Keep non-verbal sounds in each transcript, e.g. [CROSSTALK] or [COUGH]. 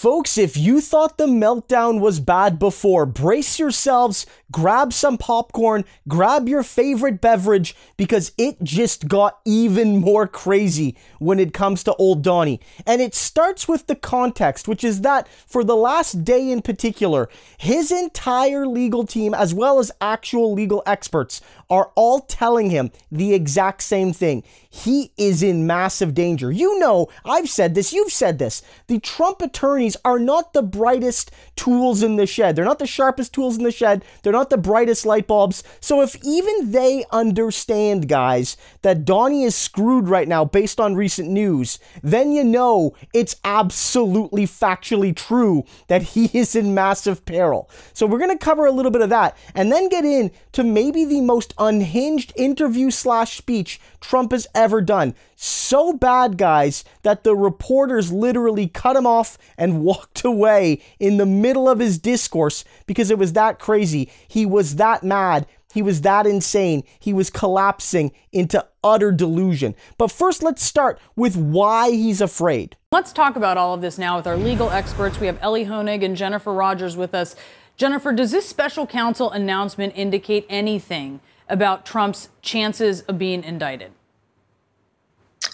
Folks, if you thought the meltdown was bad before, brace yourselves, grab some popcorn, grab your favorite beverage, because it just got even more crazy when it comes to Old Donnie. And it starts with the context, which is that for the last day in particular, his entire legal team, as well as actual legal experts, are all telling him the exact same thing. He is in massive danger. You know, I've said this, you've said this. The Trump attorneys are not the brightest tools in the shed. They're not the sharpest tools in the shed. They're not the brightest light bulbs. So if even they understand, guys, that Donnie is screwed right now based on recent news, then you know it's absolutely factually true that he [LAUGHS] is in massive peril. So we're going to cover a little bit of that and then get into maybe the most unhinged interview slash speech Trump has ever done. So bad, guys, that the reporters literally cut him off and [LAUGHS] walked away in the middle of his discourse because it was that crazy. He was that mad. He was that insane. He was collapsing into utter delusion. But first, let's start with why he's afraid. Let's talk about all of this now with our legal experts. We have Elie Honig and Jennifer Rogers with us. Jennifer, does this special counsel announcement indicate anything about Trump's chances of being indicted?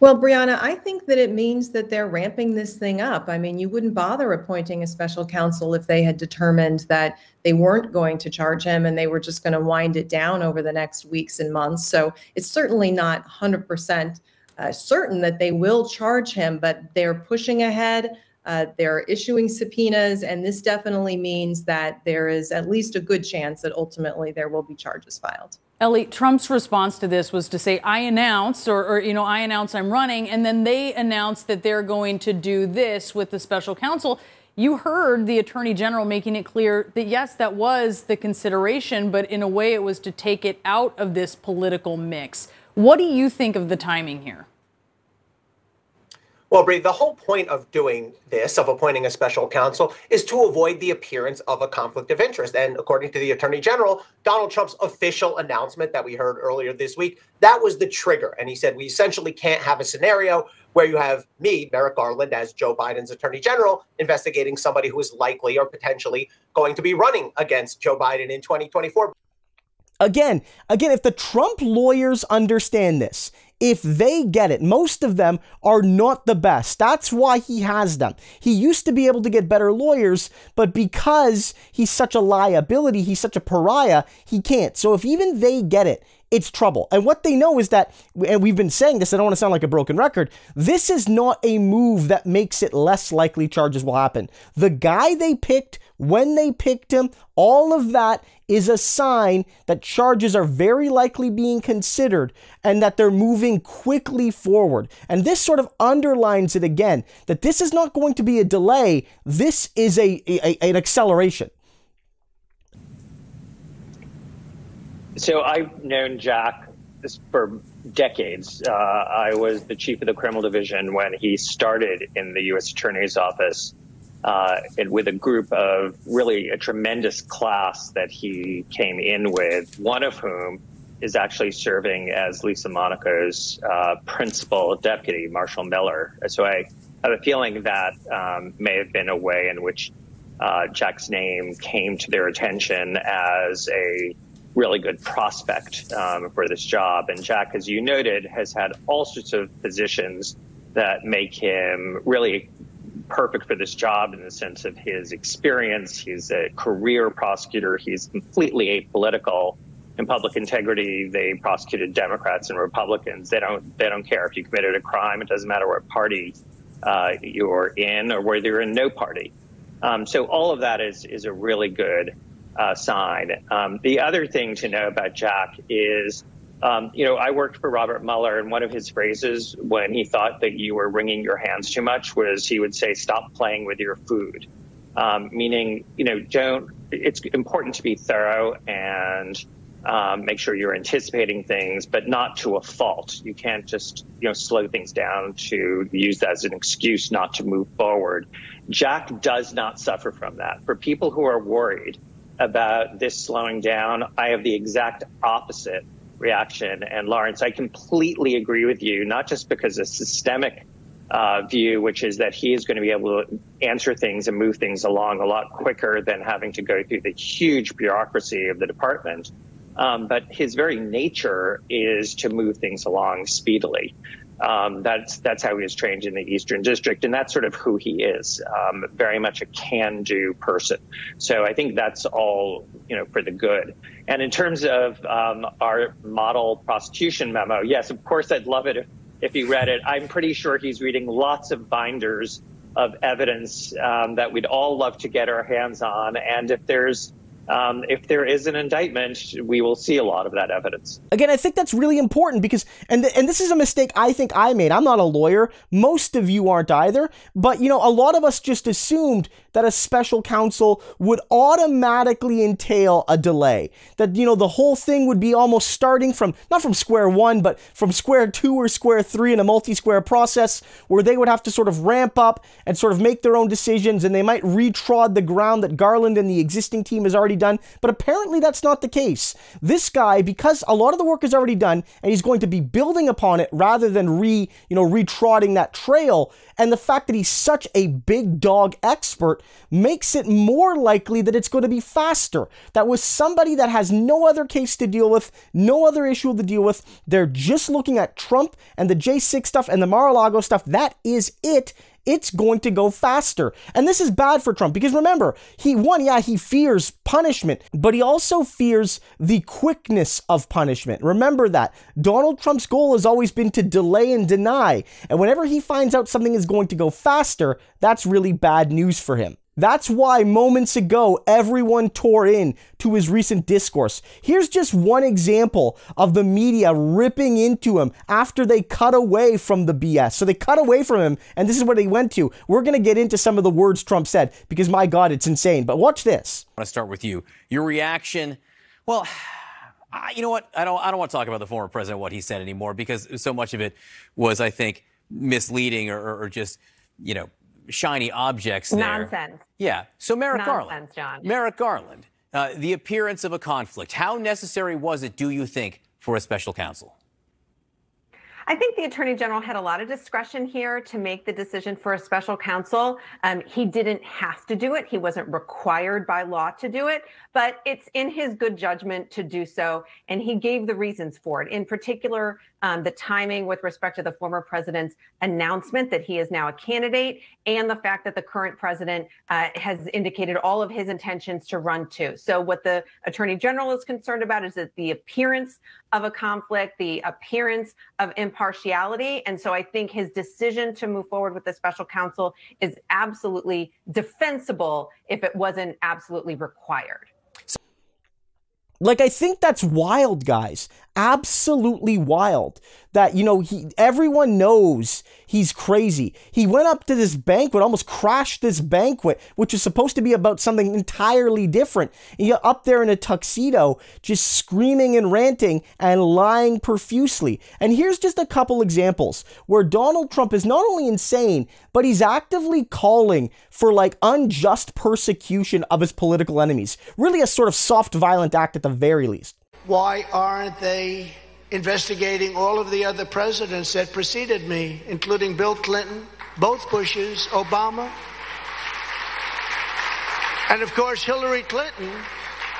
Well, Brianna, I think that it means that they're ramping this thing up. I mean, you wouldn't bother appointing a special counsel if they had determined that they weren't going to charge him and they were just going to wind it down over the next weeks and months. So it's certainly not 100% uh, certain that they will charge him, but they're pushing ahead. Uh, they're issuing subpoenas, and this definitely means that there is at least a good chance that ultimately there will be charges filed. Elie, Trump's response to this was to say, I announce, or, or, you know, I announce I'm running, and then they announced that they're going to do this with the special counsel. You heard the attorney general making it clear that yes, that was the consideration, but in a way it was to take it out of this political mix. What do you think of the timing here? Well, Bree, the whole point of doing this, of appointing a special counsel, is to avoid the appearance of a conflict of interest. And according to the Attorney General, Donald Trump's official announcement that we heard earlier this week, that was the trigger. And he said, we essentially can't have a scenario where you have me, Merrick Garland, as Joe Biden's Attorney General, investigating somebody who is likely or potentially going to be running against Joe Biden in 2024. Again, again, if the Trump lawyers understand this, if they get it, most of them are not the best. That's why he has them. He used to be able to get better lawyers, but because he's such a liability, he's such a pariah, he can't. So if even they get it, it's trouble. And what they know is that, and we've been saying this, I don't want to sound like a broken record, this is not a move that makes it less likely charges will happen. The guy they picked, when they picked him, all of that is a sign that charges are very likely being considered and that they're moving quickly forward. And this sort of underlines it again that this is not going to be a delay, this is a, a an acceleration. So I've known Jack for decades. Uh, I was the chief of the criminal division when he started in the U.S. Attorney's Office uh, with a group of really a tremendous class that he came in with, one of whom is actually serving as Lisa Monaco's uh, principal deputy, Marshall Miller. So I have a feeling that um, may have been a way in which uh, Jack's name came to their attention as a really good prospect um, for this job. And Jack, as you noted, has had all sorts of positions that make him really perfect for this job in the sense of his experience. He's a career prosecutor. He's completely apolitical. In public integrity, they prosecuted Democrats and Republicans. They don't they don't care if you committed a crime. It doesn't matter what party uh, you're in or whether you're in no party. Um, so all of that is is a really good uh, sign. Um, the other thing to know about Jack is, um, you know, I worked for Robert Mueller, and one of his phrases when he thought that you were wringing your hands too much was he would say, "Stop playing with your food," um, meaning, you know, don't. It's important to be thorough and um, make sure you're anticipating things, but not to a fault. You can't just you know slow things down to use that as an excuse not to move forward. Jack does not suffer from that. For people who are worried about this slowing down. I have the exact opposite reaction. And Lawrence, I completely agree with you, not just because of systemic uh, view, which is that he is going to be able to answer things and move things along a lot quicker than having to go through the huge bureaucracy of the department. Um, but his very nature is to move things along speedily. Um, that's that's how he was trained in the Eastern District, and that's sort of who he is. Um, very much a can-do person. So I think that's all you know for the good. And in terms of um, our model prosecution memo, yes, of course, I'd love it if if he read it. I'm pretty sure he's reading lots of binders of evidence um, that we'd all love to get our hands on. And if there's um, if there is an indictment, we will see a lot of that evidence. Again, I think that's really important because, and th- and this is a mistake I think I made. I'm not a lawyer. Most of you aren't either. But you know, a lot of us just assumed that a special counsel would automatically entail a delay. That you know, the whole thing would be almost starting from not from square one, but from square two or square three in a multi-square process, where they would have to sort of ramp up and sort of make their own decisions, and they might retrod the ground that Garland and the existing team has already done, but apparently that's not the case. This guy, because a lot of the work is already done, and he's going to be building upon it rather than re, you know, retrotting that trail, and the fact that he's such a big dog expert makes it more likely that it's going to be faster. That was somebody that has no other case to deal with, no other issue to deal with. They're just looking at Trump and the J6 stuff and the Mar-a-Lago stuff. That is it it's going to go faster. And this is bad for Trump because remember, he one, yeah, he fears punishment, but he also fears the quickness of punishment. Remember that. Donald Trump's goal has always been to delay and deny. And whenever he finds out something is going to go faster, that's really bad news for him. That's why moments ago everyone tore in to his recent discourse. Here's just one example of the media ripping into him after they cut away from the BS. So they cut away from him, and this is what they went to. We're going to get into some of the words Trump said because my God, it's insane. But watch this. I want to start with you. Your reaction. Well, I, you know what? I don't. I don't want to talk about the former president what he said anymore because so much of it was, I think, misleading or, or just, you know, shiny objects there. Nonsense. Yeah. So Merrick Nonsense, Garland. John. Merrick Garland. Uh, the appearance of a conflict. How necessary was it, do you think, for a special counsel? I think the attorney general had a lot of discretion here to make the decision for a special counsel. Um, he didn't have to do it. He wasn't required by law to do it, but it's in his good judgment to do so. And he gave the reasons for it. In particular, um, the timing with respect to the former president's announcement that he is now a candidate, and the fact that the current president uh, has indicated all of his intentions to run too. So, what the attorney general is concerned about is that the appearance of a conflict, the appearance of impartiality. Partiality and so, I think his decision to move forward with the special counsel is absolutely defensible if it wasn't absolutely required. Like I think that's wild, guys. Absolutely wild. That you know, he everyone knows he's crazy. He went up to this banquet, almost crashed this banquet, which was supposed to be about something entirely different. He got up there in a tuxedo, just screaming and ranting and lying profusely. And here's just a couple examples where Donald Trump is not only insane, but he's actively calling for like unjust persecution of his political enemies. Really a sort of soft violent act at the very least. Why aren't they investigating all of the other presidents that preceded me, including Bill Clinton, both Bushes, Obama, and of course Hillary Clinton,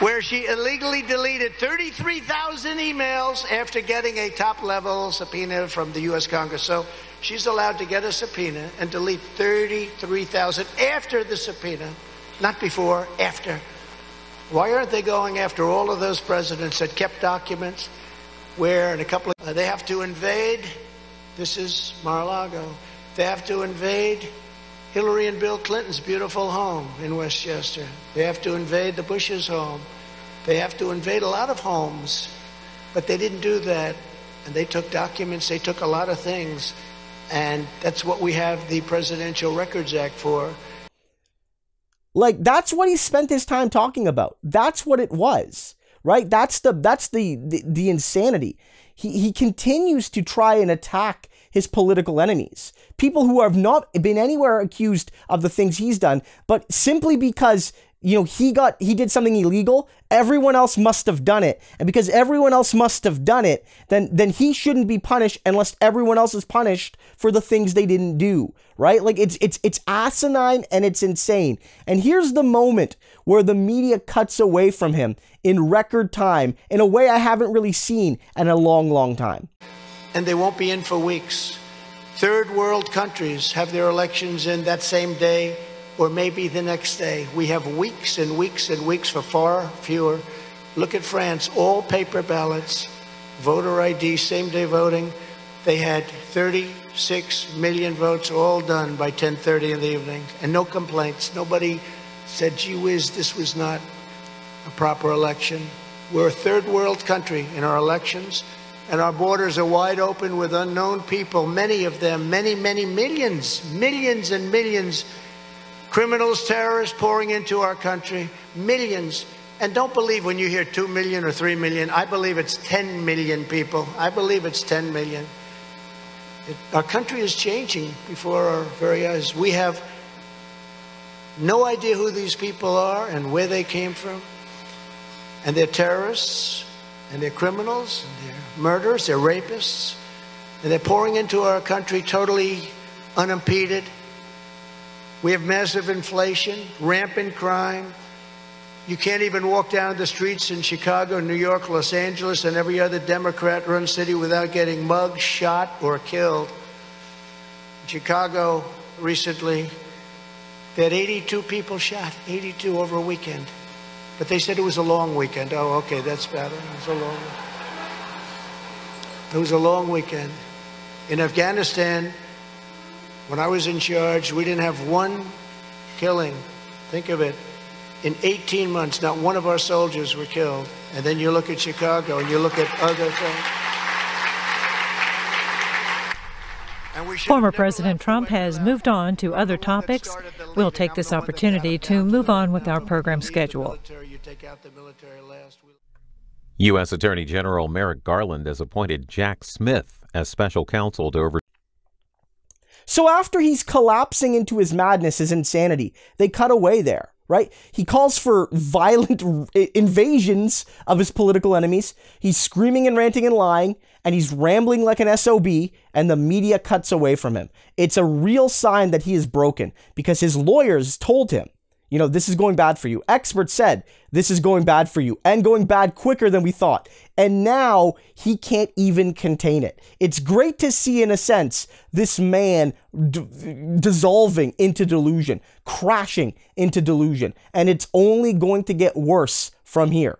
where she illegally deleted 33,000 emails after getting a top level subpoena from the U.S. Congress. So she's allowed to get a subpoena and delete 33,000 after the subpoena, not before, after. Why aren't they going after all of those presidents that kept documents where in a couple of, they have to invade, this is Mar-a-Lago, they have to invade Hillary and Bill Clinton's beautiful home in Westchester. They have to invade the Bush's home. They have to invade a lot of homes. But they didn't do that. And they took documents, they took a lot of things. And that's what we have the Presidential Records Act for. Like that's what he spent his time talking about. That's what it was, right? That's the that's the the, the insanity. He he continues to try and attack his political enemies, people who have not been anywhere accused of the things he's done, but simply because you know, he got he did something illegal, everyone else must have done it. And because everyone else must have done it, then then he shouldn't be punished unless everyone else is punished for the things they didn't do, right? Like it's it's it's asinine and it's insane. And here's the moment where the media cuts away from him in record time in a way I haven't really seen in a long long time. And they won't be in for weeks. Third world countries have their elections in that same day or maybe the next day. We have weeks and weeks and weeks for far fewer. Look at France, all paper ballots, voter ID, same day voting. They had 36 million votes all done by 10:30 in the evening and no complaints. Nobody said, "Gee whiz, this was not a proper election." We're a third world country in our elections and our borders are wide open with unknown people, many of them, many, many millions, millions and millions criminals, terrorists pouring into our country, millions. And don't believe when you hear 2 million or 3 million. I believe it's 10 million people. I believe it's 10 million. It, our country is changing before our very eyes. We have no idea who these people are and where they came from. And they're terrorists, and they're criminals, and they're murderers, they're rapists, and they're pouring into our country totally unimpeded. We have massive inflation, rampant crime. You can't even walk down the streets in Chicago, New York, Los Angeles, and every other Democrat run city without getting mugged, shot, or killed. In Chicago recently, they had 82 people shot, 82 over a weekend. But they said it was a long weekend. Oh, okay, that's better. It was a long weekend. It was a long weekend. In Afghanistan, when I was in charge, we didn't have one killing. Think of it. In 18 months, not one of our soldiers were killed. And then you look at Chicago and you look at other things. Former President Trump has moved on to other topics. We'll take this opportunity to move on with our program schedule. U.S. Attorney General Merrick Garland has appointed Jack Smith as special counsel to over. So after he's collapsing into his madness, his insanity, they cut away there, right? He calls for violent [LAUGHS] invasions of his political enemies. He's screaming and ranting and lying, and he's rambling like an SOB, and the media cuts away from him. It's a real sign that he is broken because his lawyers told him you know, this is going bad for you. Experts said this is going bad for you and going bad quicker than we thought. And now he can't even contain it. It's great to see, in a sense, this man dissolving into delusion, crashing into delusion. And it's only going to get worse from here.